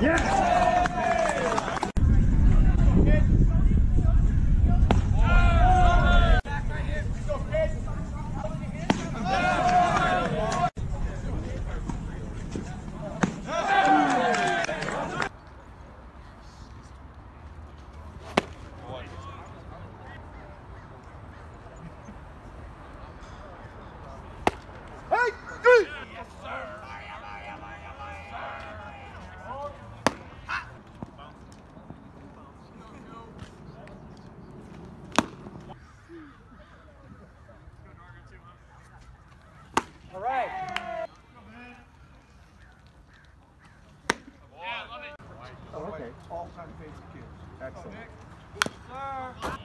Yes! okay. all-time favorite kids. Excellent. Yes, sir.